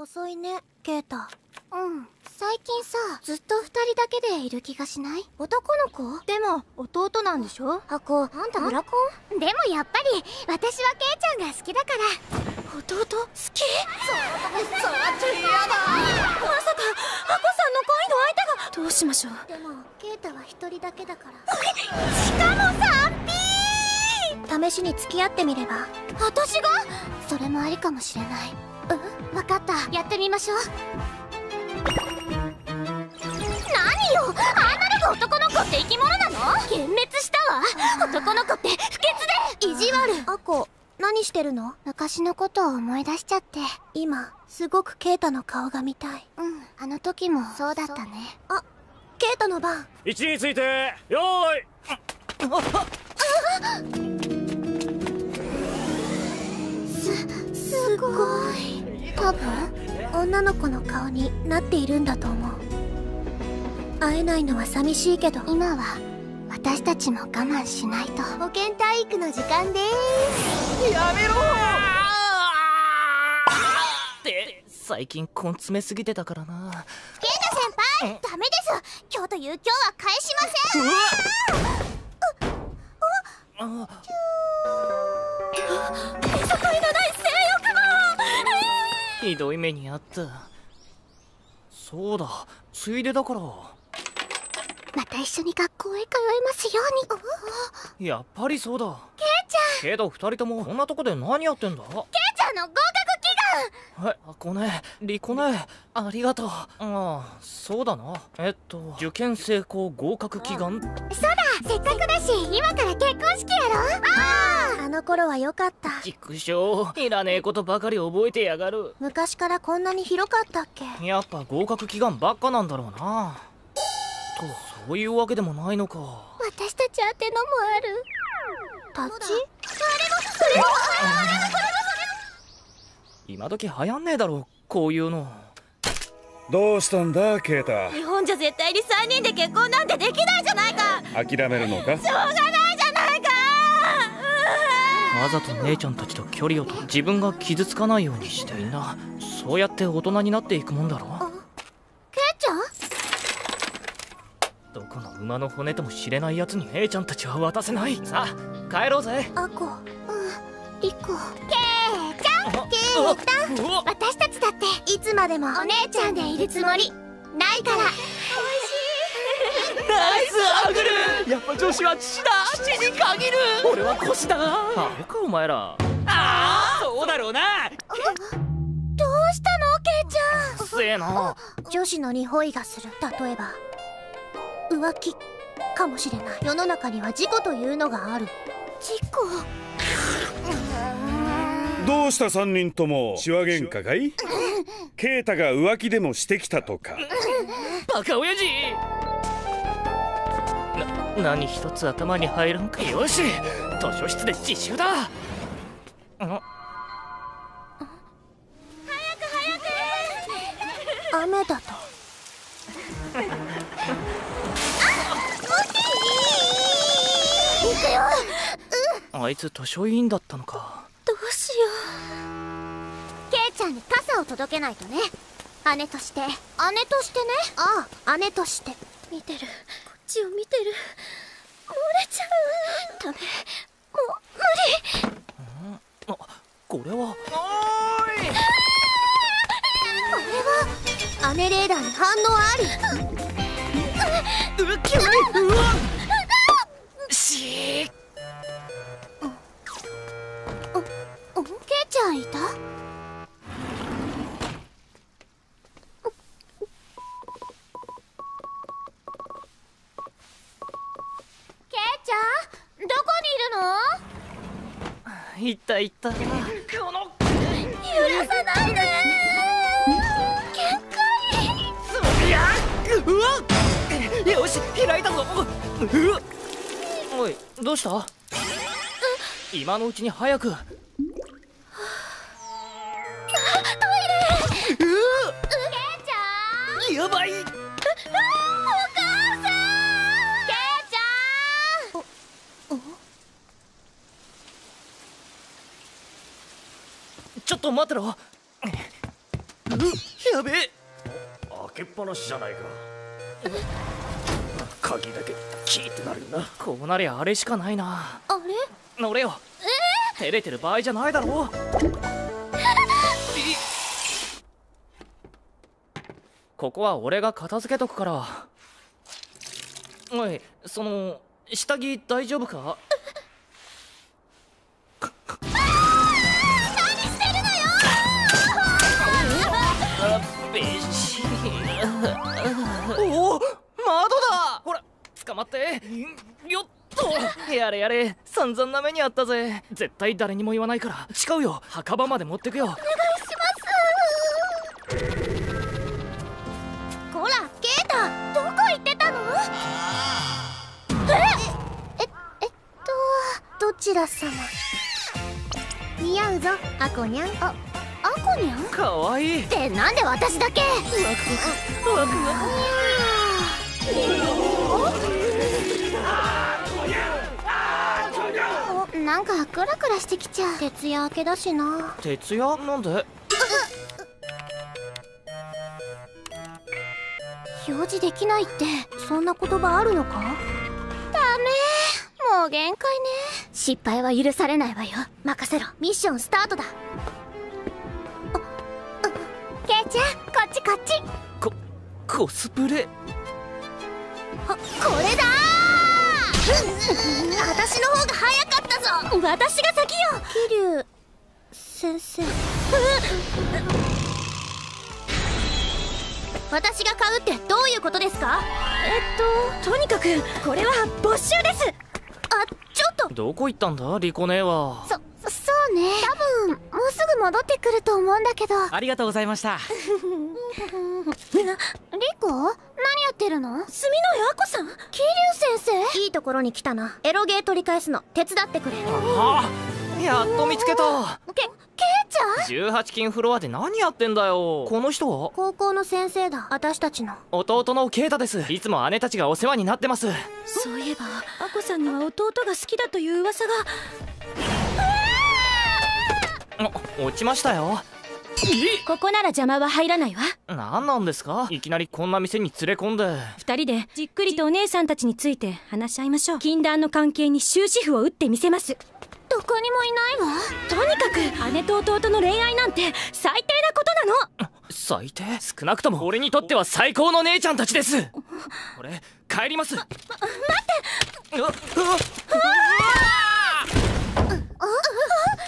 遅いねケイタ。うん。最近さずっと二人だけでいる気がしない？男の子？でも弟なんでしょ？あこあんたブラコンでもやっぱり私はケイちゃんが好きだから。弟？好き？そうって嫌だ。まさかアコさんの恋の相手が？どうしましょう？でもケイタは一人だけだから。しかもさ試しに付き合ってみれば？私が？それもありかもしれないうん分かった。やってみましょう。何よ？あんなのが男の子って生き物なの？幻滅したわ。男の子って不潔で。意地悪。アコ何してるの？昔のことを思い出しちゃって。今すごくケイタの顔が見たい。うんあの時もそうだったね。あケイタの番。位置についてよーい。すすごい。多分女の子の顔になっているんだと思う。会えないのは寂しいけど今は私たちも我慢しないと。保健体育の時間です。やめろ。って最近根詰めすぎてたからな。ケイタ先輩。ダメです。今日という今日は返しません。あ見ひどい目にあった。そうだついでだから。また一緒に学校へ通えますように。やっぱりそうだ。ケイちゃん。けど二人ともこんなとこで何やってんだ？ケイちゃんの合格祈願。えこねリコね。ありがとう。ああそうだな。えっと受験成功合格祈願。そうだせっかくだし今から結婚式やろあああの頃は良かった。畜生いらねえことばかり覚えてやがる。昔からこんなに広かったっけ？やっぱ合格祈願ばっかなんだろうな。とそういうわけでもないのか。私たち宛てのもある。タッチ今時流行んねえだろこういうのどうしたんだケイタ？日本じゃ絶対に3人で結婚なんてできないじゃないか。諦めるのか？しょうがないじゃないか。わざと姉ちゃんたちと距離をと自分が傷つかないようにしてみんな。そうやって大人になっていくもんだろケイちゃん？どこの馬の骨とも知れないやつに姉ちゃんたちは渡せない。さあ帰ろうぜ。アコうんリコケイちゃんケイタうわ私たちだっていつまでもお姉ちゃんでいるつもり。ないから。ナイスアグル。やっぱ女子は父だ。父に限る。俺は腰だ。アホかお前ら。ああそうだろうな。どうしたの？ケイちゃん。せえな女子の匂いがする。例えば。浮気かもしれない。世の中には事故というのがある。事故？どうした3人とも？シワ喧嘩かい？ケイタが浮気でもしてきたとか。バカ親父！な何一つ頭に入らんかよし。図書室で自習だ。あ雨だと。あいつ図書委員だったのかケイちゃんに傘を届けないとね。姉として。姉としてね？ああ姉として。見てる。こっちを見てる。漏れちゃう。ダメもう無理。あこれは？あれは。姉レーダーに反応あり。うっきょいうわしちゃん？どこにいるの？いったいった。この。許さないで。限界。いやうわよし開いたぞ。うわおいどうした？今のうちに早く。ケイちゃん。やばいちょっと待ってろ。やべえ。開けっぱなしじゃないか。鍵だけキーってなるよな。こうなりゃあれしかないな。あれ？乗れよ。照れてる場合じゃないだろここは俺が片付けとくから。おいその下着大丈夫か？おお窓だ。ほら捕まって。よっと。やれやれ。散々な目にあったぜ。絶対誰にも言わないから。誓うよ。墓場まで持ってくよ。こらケイタどこ行ってたの？えええっとどちら様？似合うぞアコニャンあかわいい。ってなんで私だけ？ワクワクおなんかクラクラしてきちゃう。徹夜明けだしな。徹夜？なんで？表示できないって。そんな言葉あるのか？ダメ。もう限界ね。失敗は許されないわよ。任せろ。ミッションスタートだケイちゃんこっちこっち。こコスプレ。ここれだー。私の方が早かったぞ。私が先よ。桐生先生。私が買うってどういうことですか？えっととにかくこれは没収です。あちょっと。どこ行ったんだ？リコ姉は。そそうね。多分戻ってくると思うんだけど。ありがとうございました。リコ？何やってるの？住野やあこさん？桐生先生？いいところに来たな。エロゲー取り返すの。手伝ってくれ。あやっと見つけた。けケイちゃん？18金フロアで何やってんだよ。この人は？高校の先生だ。私たちの。弟のケイタです。いつも姉たちがお世話になってます。そういえばアコさんには弟が好きだという噂が。あ落ちましたよ。ここなら邪魔は入らないわ。何なんですか？いきなりこんな店に連れ込んで。二人でじっくりとお姉さんたちについて話し合いましょう。禁断の関係に終止符を打ってみせます。どこにもいないわ。とにかく姉と弟の恋愛なんて最低なことなの。最低？少なくとも俺にとっては最高の姉ちゃんたちです。俺帰ります。待って。うわうわケ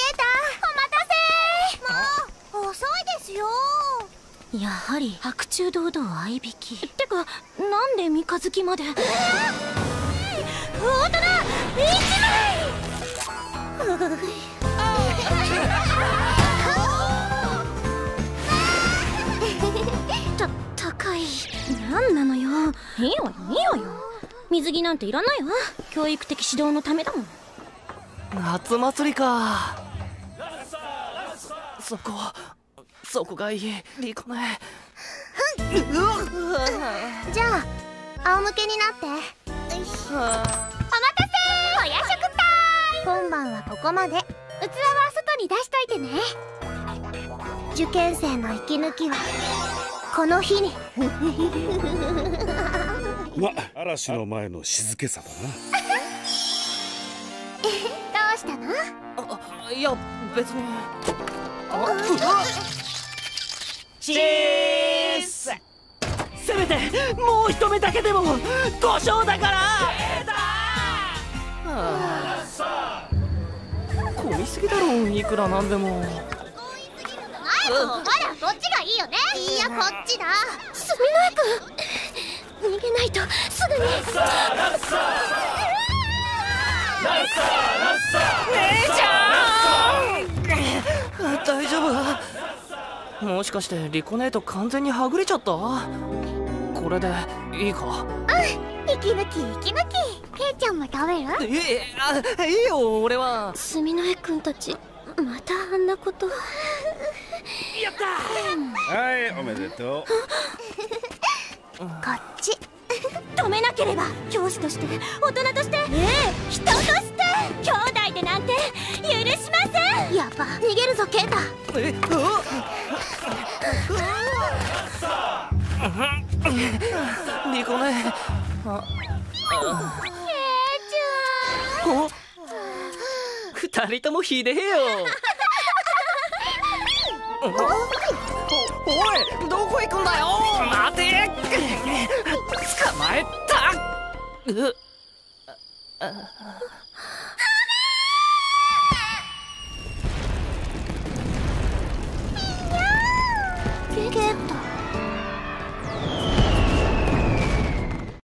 イタお待たせもう遅いですよやはり白昼堂々合いびき。てかなんで三日月まで？本当だ！一 た高い。なんなのよ。いいわよいいわよ。水着なんていらないわ。教育的指導のためだもん。夏祭りか。そこそこがいい。リコネじゃあ仰向けになって。お待たせお夜食タイム今晩はここまで。器は外に出しといてね。受験生の息抜きはこの日に。ま嵐の前の静けさだな。どうしたの？あいや別にチースせめてもう一目だけでも5勝だから。混みすぎだろいくらなんでも。ほらこっちがいいよね。いやこっちだ。すみのやくん逃げないとすぐに。大丈夫？もしかしてリコネート完全にはぐれちゃった？これでいいか？息抜き息抜き。ケイちゃんも食べる？えあいいよ俺は。すみのえくんたちまたあんなこと。はいおめでとう。こっち。止めなければ教師として大人として。ねえ。人として。兄弟でなんて許しません。やっぱ逃げるぞケイタ。えあ？リコねあちお二人ともひでえよ。おおいどこ行くんだよ。待て。捕まえた。うああ